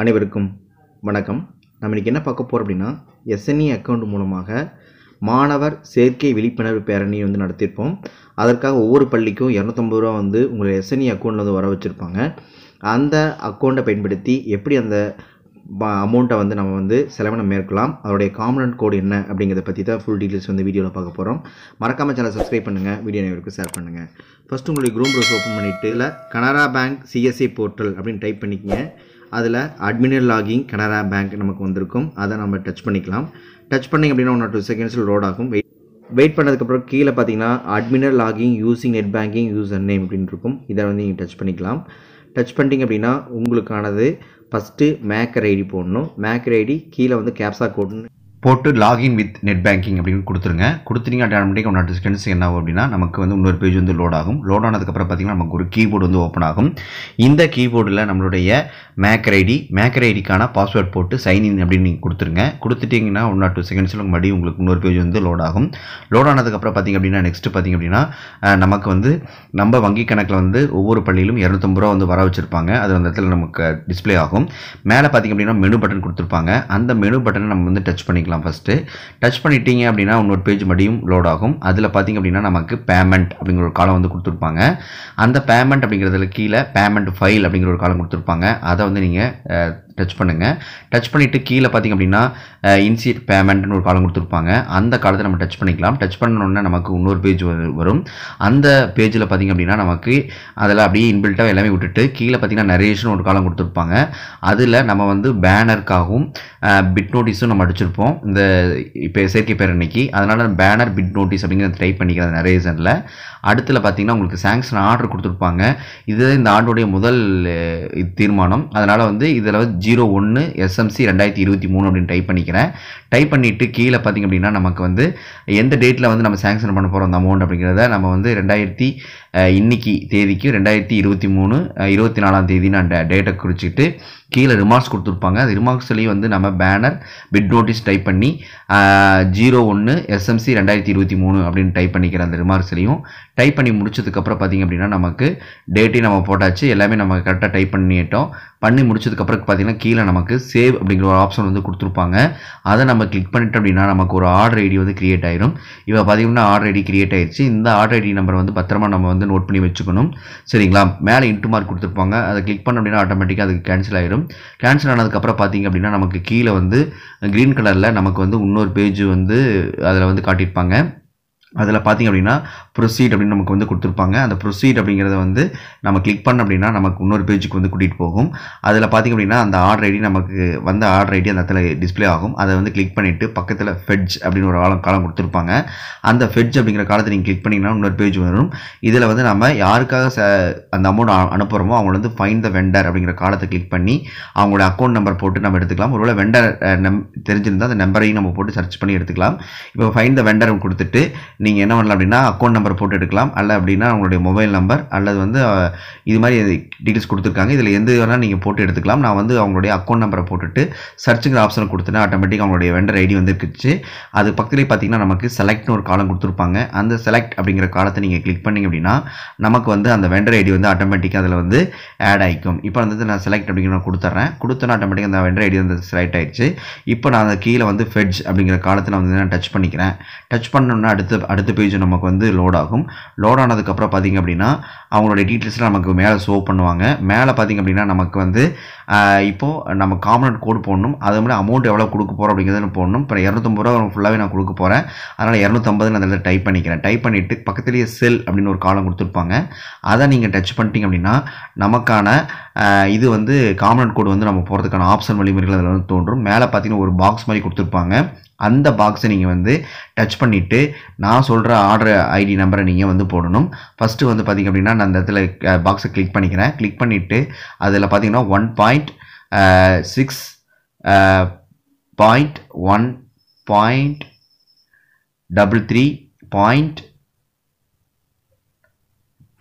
அனைவருக்கும் வணக்கம். நம்ம இன்றைக்கி என்ன பார்க்க போகிறோம் அப்படின்னா எஸ்என்இ அக்கௌண்ட் மூலமாக மாணவர் சேர்க்கை விழிப்புணர்வு பேரணி வந்து நடத்தியிருப்போம். அதற்காக ஒவ்வொரு பள்ளிக்கும் இரநூத்தம்பது ரூபா வந்து உங்களை எஸ்என்இ அக்கௌண்ட்டில் வந்து வர வச்சுருப்பாங்க. அந்த அக்கௌண்ட்டை பயன்படுத்தி எப்படி அந்த அமௌண்ட்டை வந்து நம்ம வந்து செலவினம் மேற்கொள்ளலாம். அதோடைய காமனன்ட் கோடு என்ன அப்படிங்கிறத பற்றி தான் ஃபுல் டீட்டெயில்ஸ் வந்து வீடியோவில் பார்க்க போகிறோம் மறக்காமல் சேனல் சப்ஸ்கிரைப் பண்ணுங்கள் வீடியோ நேருக்கு ஷேர் பண்ணுங்கள் ஃபஸ்ட்டு உங்களுடைய குரூம் ப்ரௌஸ் ஓப்பன் பண்ணிவிட்டு இல்லை கனரா பேங்க் சிஎஸ்சி போர்ட்டல் அப்படின்னு டைப் பண்ணிக்கிங்க. அதில் அட்மினர் லாகிங் கனரா பேங்க் நமக்கு வந்திருக்கும். அதை நம்ம டச் பண்ணிக்கலாம். டச் பண்ணிங்க அப்படின்னா ஒன் ஆர் டூ செகண்ட்ஸில் லோட் ஆகும். வெயிட் வெயிட் பண்ணதுக்கப்புறம் கீழே பார்த்தீங்கன்னா அட்மினர் login using net banking user name அப்படின்னு இருக்கும். இதை வந்து நீங்கள் டச் பண்ணிக்கலாம். டச் பண்ணிட்டீங்க அப்படின்னா உங்களுக்கானது ஃபஸ்ட்டு மேக்கர் ஐடி போடணும். மேக்கர் ஐடி கீழே வந்து கேப்சா கோட்னு போட்டு லாகின் வித் நெட் பேங்கிங் அப்படின்னு கொடுத்துருங்க. கொடுத்துட்டீங்க ஆட்டோமேட்டிக் ஒன் டிஸ்டன்ஸ் என்ன ஆகும் அப்படின்னா நமக்கு வந்து இன்னொரு பேஜ் வந்து லோட் ஆகும். லோட் ஆனதுக்கப்புறம் பார்த்தீங்கன்னா நமக்கு ஒரு கீபோர்டு வந்து ஓப்பன் ஆகும். இந்த கீபோர்டில் நம்மளுடைய மேக்கர் ஐடி மேக்கர் ஐடிக்கான பாஸ்வேர்ட் போட்டு சைன் இன் அப்படின்னு நீங்கள் கொடுத்துருங்க. கொடுத்துட்டிங்கன்னா ஒன் ஆர் டூ செகண்ட்ஸில் மறுபடியும் உங்களுக்கு இன்னொரு பேஜ் வந்து லோட் ஆகும். லோட் ஆனதுக்கப்புறம் பார்த்தீங்க அப்படின்னா நெக்ஸ்ட்டு பார்த்தீங்க அப்படின்னா நமக்கு வந்து நம்ம வங்கி கணக்கில் வந்து ஒவ்வொரு பள்ளியிலும் இரநூத்தம்பது ரூபா வந்து வர வச்சுருப்பாங்க. அது அந்த இடத்துல நமக்கு டிஸ்ப்ளே ஆகும். மேலே பார்த்தீங்க அப்படின்னா மெனு பட்டன் கொடுத்துருப்பாங்க. அந்த மெனு பட்டனை நம்ம வந்து டச் பண்ணிக்கலாம். ஃபஸ்ட்டு டச் பண்ணிட்டீங்க அப்படின்னா இன்னொரு பேஜ் மடியும் லோட் ஆகும். அதில் பார்த்தீங்க அப்படின்னா நமக்கு பேமெண்ட் அப்படிங்கிற ஒரு காலம் வந்து கொடுத்துருப்பாங்க. அந்த பேமெண்ட் அப்படிங்கிறதுல கீழே பேமெண்ட் ஃபைல் அப்படிங்கிற ஒரு காலம் கொடுத்துருப்பாங்க. அதை வந்து நீங்கள் டச் பண்ணுங்கள் டச் பண்ணிவிட்டு கீழே பார்த்தீங்க அப்படின்னா இன்சியட் பேமெண்ட்னு ஒரு காலம் கொடுத்துருப்பாங்க. அந்த காலத்தை நம்ம டச் பண்ணிக்கலாம். டச் பண்ணணுன்னா நமக்கு இன்னொரு பேஜ் வரும். அந்த பேஜில் பார்த்தீங்க அப்படின்னா நமக்கு அதில் அப்படியே இன்பில்ட்டாக எல்லாமே விட்டுட்டு கீழே பார்த்தீங்கன்னா நரேஷன் ஒரு காலம் கொடுத்துருப்பாங்க. அதில் நம்ம வந்து பேனருக்காகவும் பிட் நோட்டீஸும் நம்ம அடிச்சிருப்போம். இந்த இப்போ செயற்கை பேர் அன்னைக்கு. அதனால் பேனர் பிட் நோட்டீஸ் அப்படிங்கிறத டைப் பண்ணிக்கிறேன் நரேஷனில் அடுத்தில் பார்த்திங்கன்னா உங்களுக்கு சாங்ஷன் ஆர்டர் கொடுத்துருப்பாங்க. இது இந்த ஆண்டோடைய முதல் தீர்மானம். அதனால் வந்து இதில் வந்து ஜீரோ ஒன்று எஸ்எம்சி ரெண்டாயிரத்தி இருபத்தி மூணு அப்படின்னு டைப் பண்ணிக்கிறேன். டைப் பண்ணிவிட்டு கீழே பார்த்தீங்க அப்படின்னா நமக்கு வந்து எந்த டேட்டில் வந்து நம்ம சேங்ஷன் பண்ண போகிறோம் அந்த அமௌண்ட் அப்படிங்கிறத நம்ம வந்து ரெண்டாயிரத்தி இன்னைக்கு தேதிக்கு ரெண்டாயிரத்தி இருபத்தி மூணு இருபத்தி நாலாம் தேதி நான் டேட்டை குறிச்சிட்டு கீழே ரிமார்க்ஸ் கொடுத்துருப்பாங்க. அது ரிமார்க்ஸ்லேயும் வந்து நம்ம பேனர் பிட் நோட்டீஸ் டைப் பண்ணி ஜீரோ ஒன்று எஸ்எம்சி ரெண்டாயிரத்தி இருபத்தி மூணு அப்படின்னு டைப் பண்ணிக்கிற அந்த ரிமார்க்ஸ்லையும் டைப் பண்ணி முடிச்சதுக்கப்புறம் பார்த்தீங்க அப்படின்னா நமக்கு டேட்டையும் நம்ம போட்டாச்சு. எல்லாமே நம்ம கரெக்டாக டைப் பண்ணிட்டோம். பண்ணி முடிச்சதுக்கப்புறம் பார்த்தீங்கன்னா கீழே நமக்கு சேவ் அப்படிங்கிற ஒரு ஆப்ஷன் வந்து கொடுத்துருப்பாங்க. அதை நம்ம கிளிக் பண்ணிட்டோம் அப்படின்னா நமக்கு ஒரு ஆர்டர் ஐடி வந்து கிரியேட் ஆயிரும். இப்போ பார்த்தீங்கன்னா ஆர்டர் ஐடி கிரியேட் ஆயிடுச்சு. இந்த ஆர்டர் ஐடி நம்பர் வந்து பத்திரமா நம்ம வந்து நோட் பண்ணி வச்சுக்கணும். சரிங்களா? மேலே இன்ட்டு மார்க் கொடுத்துருப்பாங்க. அதை கிளிக் பண்ண அப்படின்னா ஆட்டோமேட்டிக்காக அது கேன்சல் ஆயிரும். கேன்சல் ஆனதுக்கப்புறம் பார்த்தீங்க அப்படின்னா நமக்கு கீழே வந்து க்ரீன் கலரில் நமக்கு வந்து இன்னொரு பேஜ் வந்து அதில் வந்து காட்டியிருப்பாங்க. அதில் பார்த்தீங்க அப்படின்னா ப்ரொசீட் அப்படின்னு நமக்கு வந்து கொடுத்துருப்பாங்க. அந்த ப்ரொசீட் அப்படிங்கிறத வந்து நம்ம கிளிக் பண்ண அப்படின்னா நமக்கு இன்னொரு பேஜுக்கு வந்து கூட்டிகிட்டு போகும். அதில் பார்த்தீங்க அப்படின்னா அந்த ஆர்டர் ஐடி நமக்கு வந்த ஆர்டர் ஐடி அந்த இடத்துல டிஸ்ப்ளே ஆகும். அதை வந்து கிளிக் பண்ணிவிட்டு பக்கத்தில் ஃபெட்ஜ் அப்படின்னு ஒரு காலம் காலம் கொடுத்துருப்பாங்க. அந்த ஃபெட்ஜ் அப்படிங்கிற காலத்தை நீங்கள் கிளிக் பண்ணிங்கன்னா இன்னொரு பேஜ் வரும். இதில் வந்து நம்ம யாருக்காக ச அந்த அமௌண்ட் அனுப்புகிறோமோ அவங்கள வந்து ஃபைன் த வெண்டர் அப்படிங்கிற காலத்தை கிளிக் பண்ணி அவங்களோட அக்கௌண்ட் நம்பர் போட்டு நம்ம எடுத்துக்கலாம். ஒருவேளை வெண்டர் நம் தெரிஞ்சிருந்தால் அந்த நம்பரையும் நம்ம போட்டு சர்ச் பண்ணி எடுத்துக்கலாம். இப்போ ஃபைன் த வெண்டர் கொடுத்துட்டு நீங்கள் என்ன பண்ணலாம் அப்படின்னா அக்கௌண்ட் நம்பர் போட்டு எடுக்கலாம். அல்ல அப்படின்னா உங்களுடைய மொபைல் நம்பர் அல்லது வந்து இது மாதிரி டீட்டெயில்ஸ் கொடுத்துருக்காங்க. இதில் எந்த வேணால் நீங்கள் போட்டு எடுத்துக்கலாம். நான் வந்து அவங்களுடைய அக்கௌண்ட் நம்பரை போட்டுட்டு சர்ச்சுங்கிற ஆப்ஷனை கொடுத்தேன்னா ஆட்டோமேட்டிக் அவங்களுடைய வெண்டர் ஐடி வந்துருக்குச்சு. அது பக்கத்துலேயே பார்த்தீங்கன்னா நமக்கு செலக்ட்னு ஒரு காலம் கொடுத்துருப்பாங்க. அந்த செலக்ட் அப்படிங்கிற காலத்தை நீங்கள் கிளிக் பண்ணீங்க அப்படின்னா நமக்கு வந்து அந்த வெண்டர் ஐடி வந்து ஆட்டோமேட்டிக்காக அதில் வந்து ஆட் ஆகிக்கும் இப்போ வந்து நான் செலக்ட் அப்படிங்கிற நான் கொடுத்துட்றேன் கொடுத்தோன்னா ஆட்டோமேட்டிக்காக அந்த வெண்டர் ஐடி வந்து செலக்ட் ஆகிடுச்சு இப்போ நான் அந்த கீழே வந்து ஃபெட்ஜ் அப்படிங்கிற காலத்தை நான் வந்து நான் டச் பண்ணிக்கிறேன். டச் பண்ணோன்னா அடுத்து அடுத்த பேஜ் நமக்கு வந்து லோட் ஆகும். லோட் ஆனதுக்கப்புறம் பார்த்தீங்க அப்படின்னா அவங்களுடைய டீட்டெயில்ஸ்லாம் நமக்கு மேலே ஷோ பண்ணுவாங்க. மேலே பார்த்தீங்க அப்படின்னா நமக்கு வந்து இப்போது நம்ம காமனட் கோடு போடணும். அது மாதிரி அமௌண்ட் எவ்வளோ கொடுக்க போகிறோம் அப்படிங்கிறது போடணும். இப்போ இரநூத்தம்பது ரூபா ஃபுல்லாகவே நான் கொடுக்க போகிறேன் அதனால் இரநூத்தம்பது நான் அதில் டைப் பண்ணிக்கிறேன். டைப் பண்ணிவிட்டு பக்கத்துலேயே செல் அப்படின்னு ஒரு காலம் கொடுத்துருப்பாங்க. அதை நீங்கள் டச் பண்ணிட்டீங்க அப்படின்னா நமக்கான இது வந்து காமனட் கோடு வந்து நம்ம போகிறதுக்கான ஆப்ஷன் வழிமுறைகள் அதில் வந்து தோன்றும். மேலே பார்த்தீங்கன்னா ஒரு பாக்ஸ் மாதிரி கொடுத்துருப்பாங்க. அந்த பாக்ஸை நீங்கள் வந்து டச் பண்ணிவிட்டு நான் சொல்கிற ஆர்டர் ஐடி நம்பரை நீங்கள் வந்து போடணும். ஃபஸ்ட்டு வந்து பார்த்தீங்க அப்படின்னா நான் அந்த இடத்துல பாக்ஸை கிளிக் பண்ணிக்கிறேன். கிளிக் பண்ணிவிட்டு அதில் பார்த்தீங்கன்னா one point six point one point double three point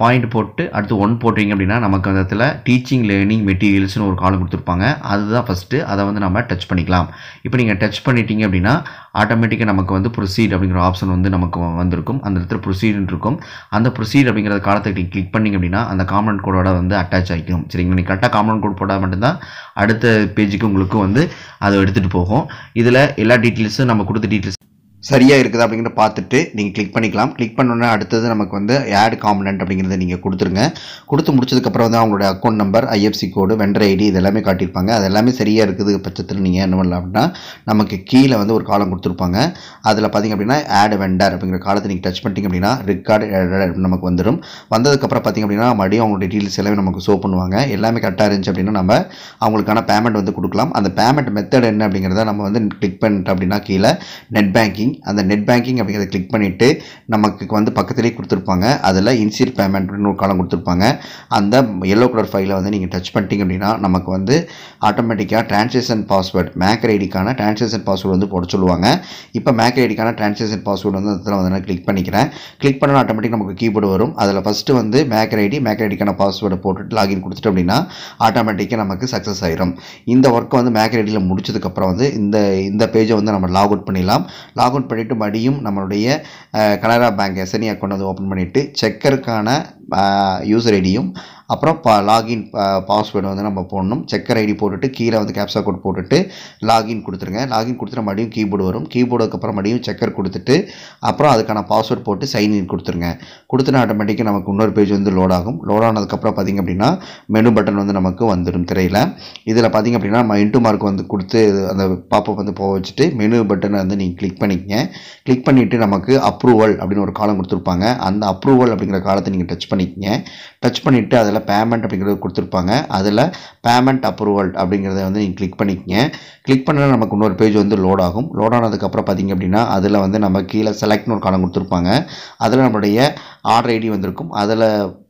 point போட்டு அடுத்து ஒன் போட்டிங்க அப்படின்னா நமக்கு அந்த இடத்துல டீச்சிங் லேர்னிங் மெட்டீரியல்ஸ்னு ஒரு காலம் கொடுத்துருப்பாங்க. அதுதான் ஃபஸ்ட்டு அதை வந்து நம்ம டச் பண்ணிக்கலாம். இப்போ நீங்கள் டச் பண்ணிட்டீங்க அப்படின்னா ஆட்டோமேட்டிக்காக நமக்கு வந்து ப்ரொசீட் அப்படிங்கிற ஆப்ஷன் வந்து நமக்கு வந்திருக்கும். அந்த இடத்துல ப்ரொசீட்னு இருக்கும். அந்த ப்ரொசீட் அப்படிங்கிற காலத்தை நீங்கள் கிளிக் பண்ணிங்க அப்படின்னா அந்த காமன் கோடோட வந்து அட்டாச் ஆகிக்கும் சரிங்களா? நீங்கள் கரெக்டாக காமன் கோட் போட்டால் மட்டும்தான் அடுத்த பேஜுக்கு உங்களுக்கு வந்து அதை எடுத்துகிட்டு போகும். இதில் எல்லா டீட்டெயில்ஸும் நம்ம கொடுத்த டீட்டெயில்ஸ் சரியாக இருக்குது அப்படிங்கிறத பார்த்துட்டு நீங்கள் கிளிக் பண்ணிக்கலாம். கிளிக் பண்ணோன்னே அடுத்தது நமக்கு வந்து ஆட் காம்பனண்ட் அப்படிங்கிறத நீங்கள் கொடுத்துருங்க. கொடுத்து முடிச்சதுக்கப்புறம் வந்து அவங்களுடைய account number IFSC code vendor ID இது எல்லாமே காட்டியிருப்பாங்க. அது எல்லாமே சரியாக இருக்குது பட்சத்தில் நீங்கள் என்ன பண்ணலாம் அப்படின்னா நமக்கு கீழே வந்து ஒரு காலம் கொடுத்துருப்பாங்க. அதில் பார்த்தீங்க அப்படின்னா ஆட் வெண்டர் அப்படிங்கிற காலத்தை நீங்கள் டச் பண்ணிட்டீங்க அப்படின்னா ரெக்கார்டு நமக்கு வந்துடும் வந்ததுக்கப்புறம் பார்த்தீங்க அப்படின்னா மறுபடியும் அவங்களுடைய டீட்டெயில்ஸ் எல்லாமே நமக்கு ஷோ பண்ணுவாங்க. எல்லாமே கரெக்டாக இருந்துச்சு அப்படின்னா நம்ம அவங்களுக்கான பேமெண்ட் வந்து கொடுக்கலாம். அந்த பேமெண்ட் மெத்தட் என்ன அப்படிங்கிறத நம்ம வந்து கிளிக் பண்ணிட்டோம் அப்படின்னா கீழே நெட் பேங்கிங் அந்த நெட் பேங்கிங் அப்படிங்கிறத கிளிக் பண்ணிவிட்டு நமக்கு வந்து பக்கத்துலேயே கொடுத்துருப்பாங்க. அதில் இன்சியல் பேமெண்ட் ஒரு காலம் கொடுத்துருப்பாங்க. அந்த எல்லோ கலர் ஃபைலை வந்து நீங்கள் டச் பண்ணிட்டீங்க அப்படின்னா நமக்கு வந்து ஆட்டோமேட்டிக்காக டிரான்சாக்ஷன் பாஸ்வேர்ட் மேக்கர் ஐடிக்கான டிரான்சாக்ஷன் பாஸ்வேர்டு வந்து போட சொல்லுவாங்க. இப்போ மேக்கர் ஐடிக்கான டிரான்சாக்ஷன் பாஸ்வேர்டு வந்து அதில் வந்து நான் கிளிக் பண்ணிக்கிறேன். கிளிக் பண்ணால் ஆட்டோமேட்டிக் நமக்கு கீபோர்டு வரும். அதில் ஃபஸ்ட்டு வந்து மேக்கர் ஐடி மேக்கர் ஐடிக்கான பாஸ்வேர்டை போட்டுட்டு லாகின் கொடுத்துட்டு அப்படின்னா ஆட்டோமேட்டிக்காக நமக்கு சக்ஸஸ் ஆயிரும். இந்த ஒர்க்கை வந்து மேக்கர் ஐடியில் முடிச்சதுக்கப்புறம் வந்து இந்த இந்த பேஜை வந்து நம்ம லாக் அவுட் பண்ணிடலாம். லாக் அவுட் பண்ணிவிட்டு மடியும் நம்மளுடைய கனரா பேங்க் எஸ்என்இ அக்கௌண்ட் வந்து ஓப்பன் பண்ணிவிட்டு செக்கருக்கான யூசர் ஐடியும் அப்புறம் பா லாகின் பாஸ்வேர்டு வந்து நம்ம போடணும். செக்கர் ஐடி போட்டுட்டு கீழே வந்து கேப்சா கோட் போட்டுட்டு லாகின் கொடுத்துருங்க. லாகின் கொடுத்துட்டு மறுபடியும் கீபோர்டு வரும். கீபோர்டுக்கு அப்புறம் மறுபடியும் செக்கர் கொடுத்துட்டு அப்புறம் அதுக்கான பாஸ்வேர்ட் போட்டு சைன் இன் கொடுத்துருங்க. கொடுத்துட்டு ஆட்டோமேட்டிக்காக நமக்கு இன்னொரு பேஜ் வந்து லோட் ஆகும். லோட் ஆனதுக்கப்புறம் பார்த்திங்க அப்படின்னா மெனு பட்டன் வந்து நமக்கு வந்துடும் திரையில். இதில் பார்த்திங்க அப்படின்னா நம்ம இன்ட்டு மார்க் வந்து கொடுத்து அந்த பாப்பப் வந்து போக வச்சுட்டு மெனு பட்டனை வந்து நீங்கள் கிளிக் பண்ணிக்கங்க. கிளிக் பண்ணிவிட்டு நமக்கு அப்ரூவல் அப்படின்னு ஒரு காலம் கொடுத்துருப்பாங்க. அந்த அப்ரூவல் அப்படிங்கிற காலத்தை நீங்கள் டச் பண்ணி பண்ணிக்கங்க. டச் பண்ணிவிட்டு அதில் பேமெண்ட் அப்படிங்கிறது கொடுத்துருப்பாங்க. அதில் பேமெண்ட் அப்ரூவல் அப்படிங்கிறத வந்து நீங்கள் கிளிக் பண்ணிக்கங்க. கிளிக் பண்ணால் நமக்கு இன்னொரு பேஜ் வந்து லோட் ஆகும். லோட் ஆனதுக்கப்புறம் பார்த்தீங்க அப்படின்னா அதில் வந்து நம்ம கீழே செலக்ட்னு ஒரு காலம் கொடுத்துருப்பாங்க. அதில் நம்மளுடைய ஆர்டர் ஐடி வந்திருக்கும். அதில்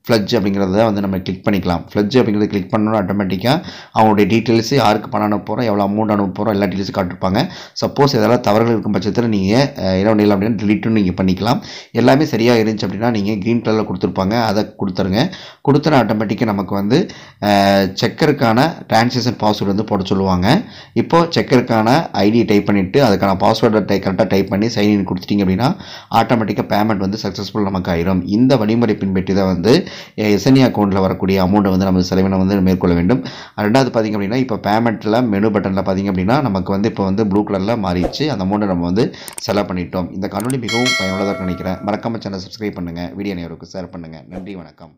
ஃப்ளட்ஜ் அப்படிங்கிறத வந்து நம்ம கிளிக் பண்ணிக்கலாம். ஃப்ளட்ஜ் அப்படிங்கிறத கிளிக் பண்ணணும் ஆட்டோமேட்டிக்காக அவங்களுடைய டீட்டெயில்ஸு யாருக்கு பணம் அனுப்ப போகிறோம் எவ்வளோ அமௌண்ட் அனுப்ப போகிறோம் எல்லா டீட்டெயில்ஸும் காட்டிருப்பாங்க சப்போஸ் எதாவது தவறுகள் இருக்கும் பட்சத்தில் நீங்கள் என்ன பண்ணலாம் அப்படின்னா டிலீட்டும் நீங்கள் பண்ணிக்கலாம். எல்லாமே சரியாக இருந்துச்சு அப்படின்னா நீங்கள் க்ரீன் கலரில் கொடுத்துருப்பாங்க. அதை கொடுத்துருங்க. கொடுத்தன ஆட்டோமேட்டிக்காக நமக்கு வந்து செக்கருக்கான டிரான்சாக்ஷன் பாஸ்வேர்டு வந்து போட சொல்லுவாங்க. இப்போது செக்கருக்கான ஐடி டைப் பண்ணிவிட்டு அதுக்கான பாஸ்வேர்டை டை கரெக்டாக டைப் பண்ணி சைன் இன் கொடுத்துட்டீங்க அப்படின்னா ஆட்டோமேட்டிக்காக பேமெண்ட் வந்து சக்ஸஸ்ஃபுல் நமக்கு ஆயிரும். இந்த வழிமுறை பின்பற்றி தான் வந்து எஸ்என்இ அக்கௌண்ட்டில் வரக்கூடிய அமௌண்ட்டை வந்து நம்ம செலவினம் வந்து மேற்கொள்ள வேண்டும். ரெண்டாவது பார்த்திங்க அப்படின்னா இப்போ பேமெண்ட்டில் மெனு பட்டனில் பார்த்திங்க அப்படின்னா நமக்கு வந்து இப்போ வந்து ப்ளூ கலரில் மாறிடுச்சு. அந்த அமௌண்ட்டை நம்ம வந்து செலவு பண்ணிட்டோம். இந்த காணொலி மிகவும் பயனுள்ளதாக நினைக்கிறேன். மறக்காம சேனல் சப்ஸ்கிரைப் பண்ணுங்கள் வீடியோ நேருக்கு ஷேர் பண்ணுங்கள் நன்றி வணக்கம்.